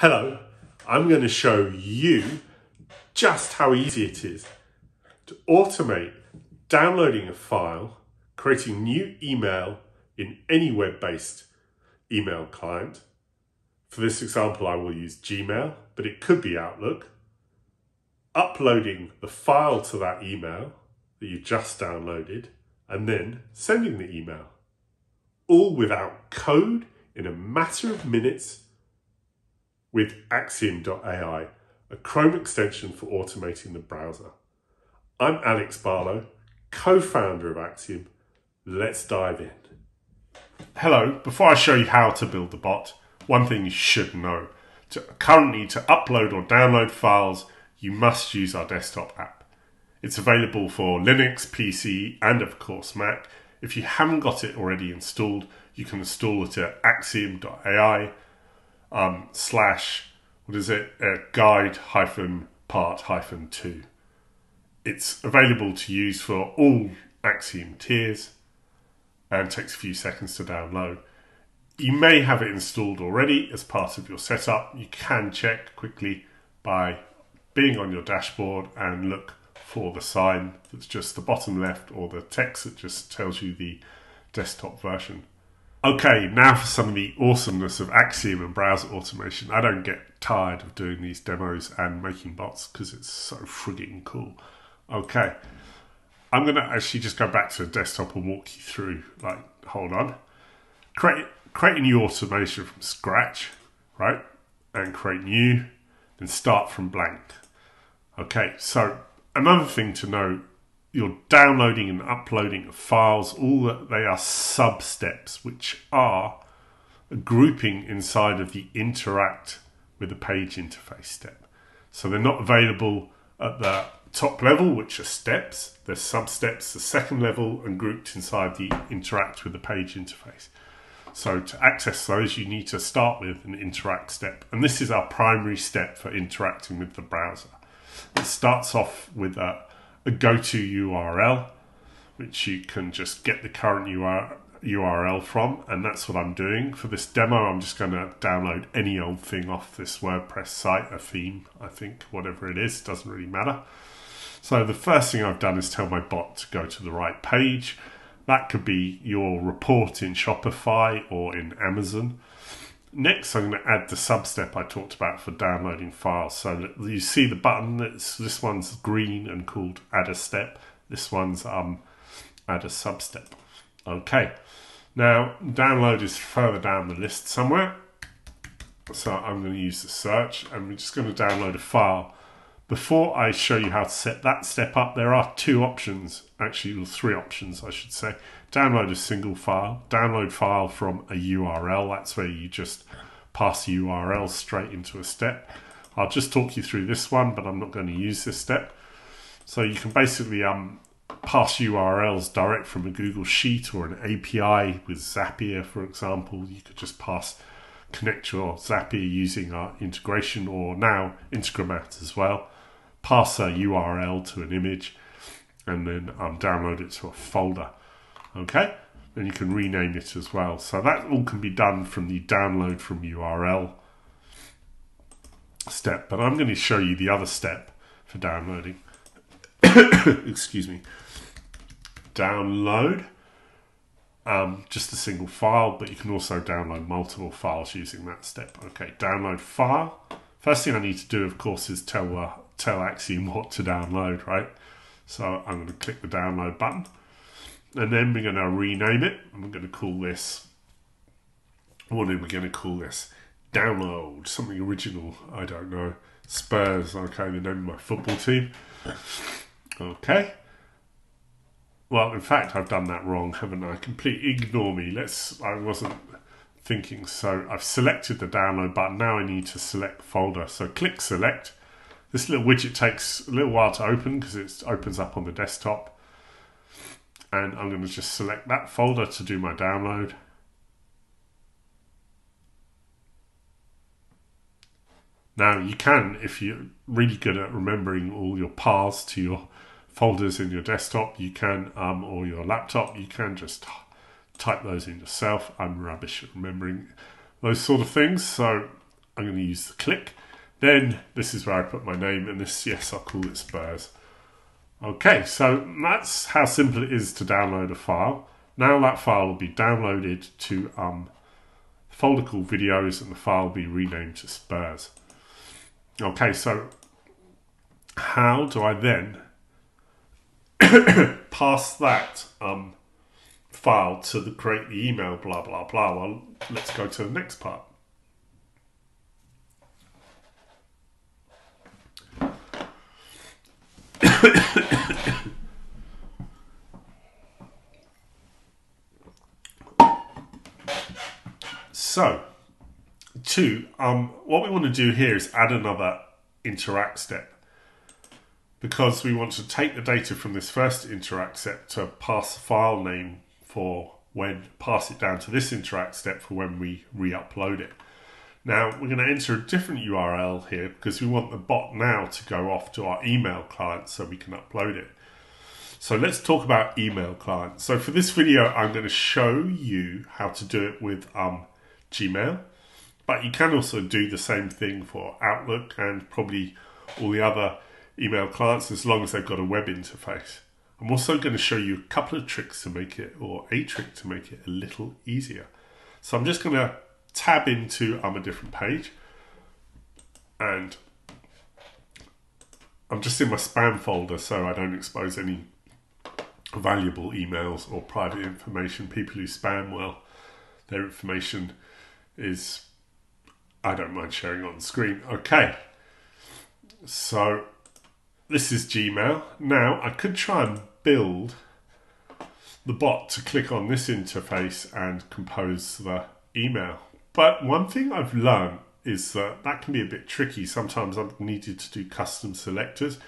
Hello, I'm going to show you just how easy it is to automate downloading a file, creating new email in any web-based email client. For this example, I will use Gmail, but it could be Outlook. Uploading the file to that email that you just downloaded, and then sending the email. All without code in a matter of minutes with Axiom.ai, a Chrome extension for automating the browser. I'm Alex Barlow, co-founder of Axiom. Let's dive in. Hello, before I show you how to build the bot, one thing you should know. To, currently, to upload or download files, you must use our desktop app. It's available for Linux, PC, and of course Mac. If you haven't got it already installed, you can install it at axiom.ai um, slash, what is it, uh, guide hyphen part hyphen two. It's available to use for all Axiom tiers and takes a few seconds to download. You may have it installed already as part of your setup. You can check quickly by being on your dashboard and look for the sign that's just the bottom left or the text that just tells you the desktop version. Okay, now for some of the awesomeness of Axiom and browser automation. I don't get tired of doing these demos and making bots because it's so frigging cool. Okay, I'm going to actually just go back to the desktop and walk you through, like, hold on. Create, create a new automation from scratch, right? And create new, then start from blank. Okay, so another thing to know you're downloading and uploading files, all that they are sub steps, which are a grouping inside of the interact with the page interface step. So they're not available at the top level, which are steps. They're sub steps, the second level, and grouped inside the interact with the page interface. So to access those, you need to start with an interact step. And this is our primary step for interacting with the browser. It starts off with a a go-to URL, which you can just get the current URL from, and that's what I'm doing. For this demo, I'm just going to download any old thing off this WordPress site, a theme, I think, whatever it is, doesn't really matter. So the first thing I've done is tell my bot to go to the right page. That could be your report in Shopify or in Amazon. Next, I'm going to add the sub-step I talked about for downloading files. So you see the button, that's, this one's green and called add a step. This one's um, add a sub-step. Okay, now download is further down the list somewhere. So I'm going to use the search and we're just going to download a file. Before I show you how to set that step up, there are two options, actually three options I should say. Download a single file, download file from a URL, that's where you just pass the URL straight into a step. I'll just talk you through this one, but I'm not going to use this step. So you can basically um, pass URLs direct from a Google Sheet or an API with Zapier, for example. You could just pass connect your Zapier using our integration or now Integromat as well pass a URL to an image, and then um, download it to a folder. Okay, then you can rename it as well. So that all can be done from the download from URL step. But I'm going to show you the other step for downloading. Excuse me. Download um, just a single file, but you can also download multiple files using that step. Okay, download file. First thing I need to do, of course, is tell uh, tell Axiom what to download, right? So I'm going to click the download button. And then we're going to rename it. We're going to call this, what are we going to call this? Download, something original, I don't know. Spurs, okay, the name of my football team. Okay. Well, in fact, I've done that wrong, haven't I? Completely ignore me. Let's, I wasn't thinking. So I've selected the download button. Now I need to select folder. So click select this little widget takes a little while to open because it opens up on the desktop. And I'm going to just select that folder to do my download. Now you can, if you're really good at remembering all your paths to your folders in your desktop, you can, um, or your laptop, you can just type those in yourself. I'm rubbish at remembering those sort of things. So I'm going to use the click. Then this is where I put my name, and this, yes, I'll call it Spurs. Okay, so that's how simple it is to download a file. Now that file will be downloaded to um, folder called videos, and the file will be renamed to Spurs. Okay, so how do I then pass that um, file to the, create the email, blah, blah, blah. Well, let's go to the next part. So, two, um, what we want to do here is add another interact step because we want to take the data from this first interact step to pass the file name for when pass it down to this interact step for when we re-upload it. Now we're going to enter a different URL here because we want the bot now to go off to our email client so we can upload it. So let's talk about email clients. So for this video, I'm going to show you how to do it with um, Gmail, but you can also do the same thing for Outlook and probably all the other email clients as long as they've got a web interface. I'm also going to show you a couple of tricks to make it, or a trick to make it a little easier. So I'm just going to tab into um, a different page and I'm just in my spam folder so I don't expose any valuable emails or private information. People who spam, well, their information is, I don't mind sharing on screen. Okay, so this is Gmail. Now I could try and build the bot to click on this interface and compose the email. But one thing I've learned is that that can be a bit tricky. Sometimes I've needed to do custom selectors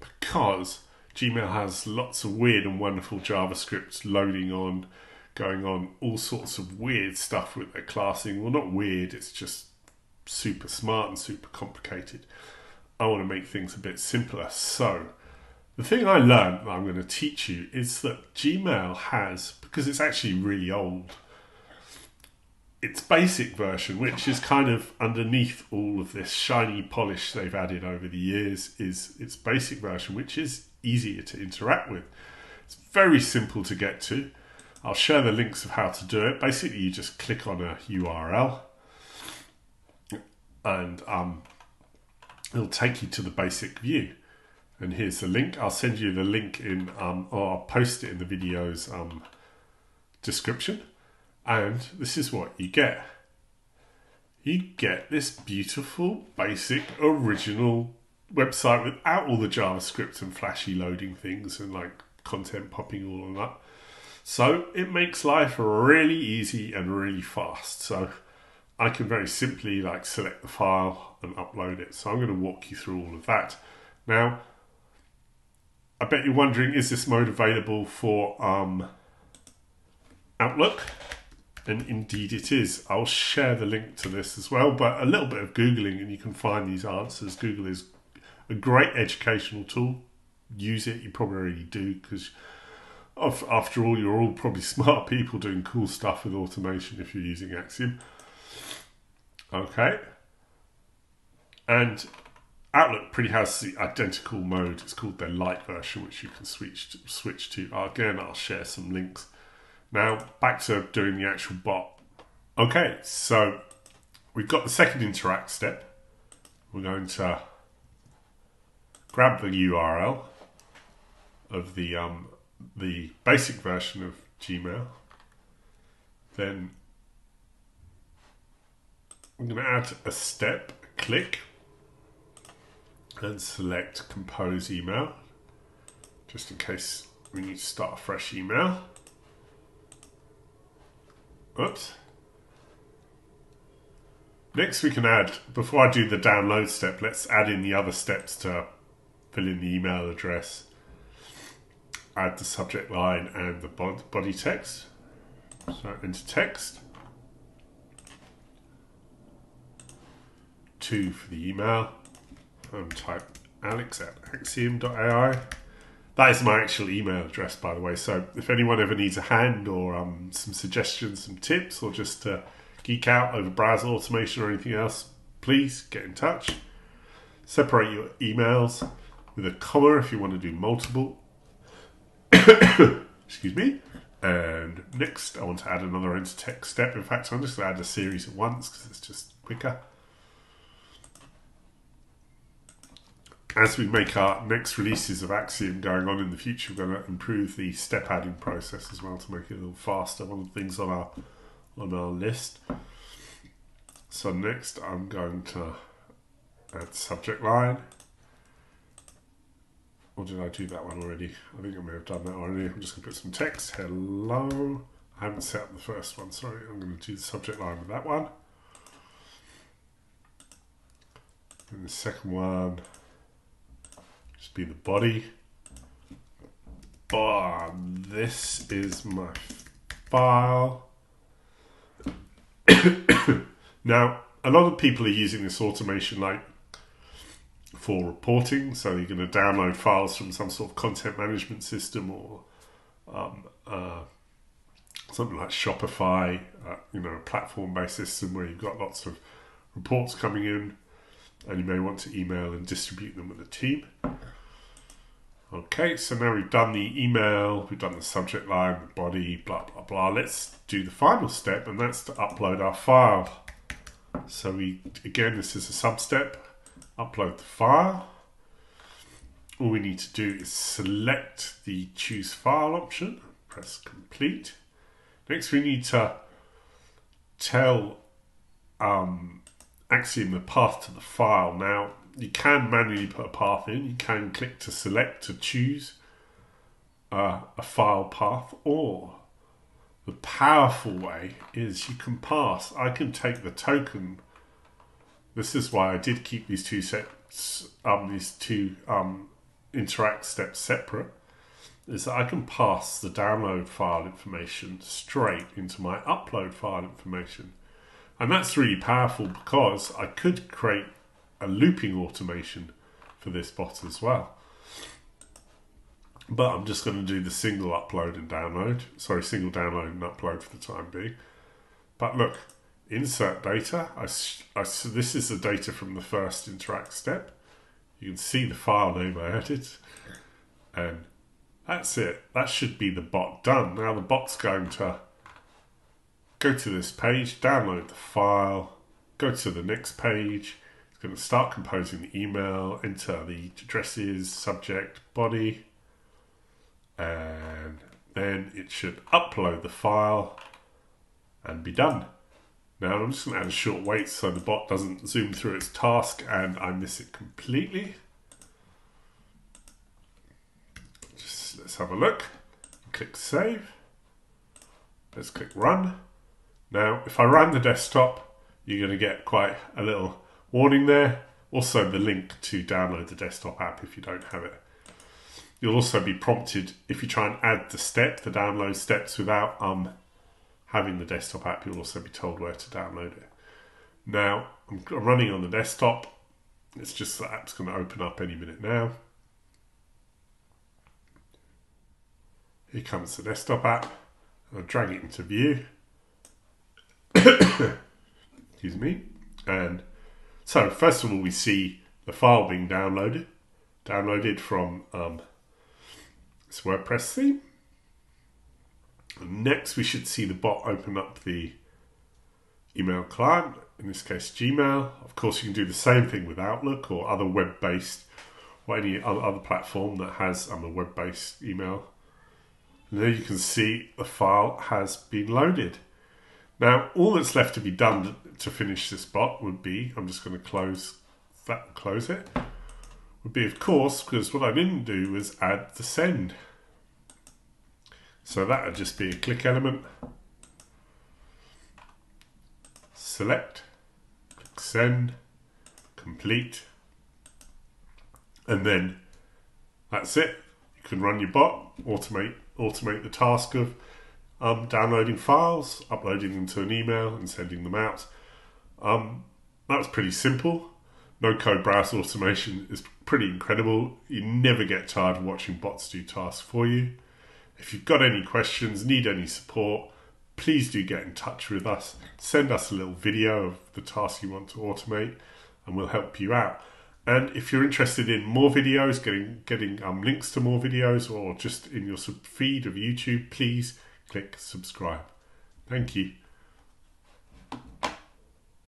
because Gmail has lots of weird and wonderful JavaScript loading on, going on, all sorts of weird stuff with their classing. Well, not weird, it's just super smart and super complicated. I want to make things a bit simpler. So, the thing I learned that I'm going to teach you is that Gmail has, because it's actually really old, its basic version, which is kind of underneath all of this shiny polish they've added over the years, is its basic version, which is easier to interact with. It's very simple to get to. I'll share the links of how to do it. Basically, you just click on a URL and um, it'll take you to the basic view. And here's the link. I'll send you the link in, um, or I'll post it in the video's um, description. And this is what you get. You get this beautiful, basic, original website without all the JavaScript and flashy loading things and like content popping all on that. So it makes life really easy and really fast. So I can very simply like select the file and upload it. So I'm going to walk you through all of that. Now, I bet you're wondering, is this mode available for um, Outlook? And indeed it is. I'll share the link to this as well, but a little bit of Googling and you can find these answers. Google is a great educational tool. Use it, you probably already do because after all, you're all probably smart people doing cool stuff with automation if you're using Axiom. Okay. And Outlook pretty has the identical mode. It's called their light version, which you can switch to, switch to. Again, I'll share some links. Now, back to doing the actual bot. Okay, so we've got the second interact step. We're going to grab the URL of the um, the basic version of Gmail. Then I'm going to add a step, click, and select compose email, just in case we need to start a fresh email. Oops. Next we can add, before I do the download step, let's add in the other steps to fill in the email address, add the subject line and the body text. So into text. two for the email and type alex at axiom.ai. That is my actual email address, by the way. So if anyone ever needs a hand or um, some suggestions, some tips, or just to geek out over browser automation or anything else, please get in touch. Separate your emails with a comma if you want to do multiple. Excuse me. And next, I want to add another enter text step. In fact, I'm just going to add a series at once because it's just quicker. As we make our next releases of Axiom going on in the future, we're going to improve the step adding process as well to make it a little faster. One of the things on our on our list. So next, I'm going to add subject line. Or did I do that one already? I think I may have done that already. I'm just going to put some text. Hello. I haven't set up the first one. Sorry, I'm going to do the subject line with that one. And the second one, just be the body. Oh, this is my file. now, a lot of people are using this automation like for reporting. So you're going to download files from some sort of content management system or um, uh, something like Shopify, uh, you know, a platform-based system where you've got lots of reports coming in, and you may want to email and distribute them with the team. Okay, so now we've done the email, we've done the subject line, the body, blah blah blah. Let's do the final step, and that's to upload our file. So we again, this is a sub step upload the file. All we need to do is select the choose file option, press complete. Next we need to tell um, Axiom the path to the file. Now you can manually put a path in, you can click to select to choose uh, a file path or the powerful way is you can pass. I can take the token this is why I did keep these two sets, um, these two um, interact steps separate. Is that I can pass the download file information straight into my upload file information, and that's really powerful because I could create a looping automation for this bot as well. But I'm just going to do the single upload and download. Sorry, single download and upload for the time being. But look, insert data. I, I, this is the data from the first interact step. You can see the file name I added. And that's it. That should be the bot done. Now the bot's going to go to this page, download the file, go to the next page. It's going to start composing the email, enter the addresses, subject, body, and then it should upload the file and be done. Now I'm just going to add a short wait so the bot doesn't zoom through its task and I miss it completely. Just let's have a look. Click save. Let's click run. Now if I run the desktop you're going to get quite a little warning there. Also the link to download the desktop app if you don't have it. You'll also be prompted if you try and add the step, the download steps without um, having the desktop app, you'll also be told where to download it. Now, I'm running on the desktop. It's just the app's going to open up any minute now. Here comes the desktop app. I'll drag it into view. Excuse me. And so, first of all, we see the file being downloaded, downloaded from um, this WordPress theme. Next, we should see the bot open up the email client, in this case Gmail. Of course, you can do the same thing with Outlook or other web-based or any other platform that has um, a web-based email. And there you can see the file has been loaded. Now, all that's left to be done to finish this bot would be, I'm just going to close that, close it, would be of course, because what I didn't do was add the send. So that would just be a click element. Select, click send, complete, and then that's it. You can run your bot, automate automate the task of um, downloading files, uploading them to an email, and sending them out. Um, that was pretty simple. No code browser automation is pretty incredible. You never get tired of watching bots do tasks for you. If you've got any questions, need any support, please do get in touch with us. Send us a little video of the task you want to automate, and we'll help you out. And if you're interested in more videos, getting getting um, links to more videos, or just in your feed of YouTube, please click subscribe. Thank you.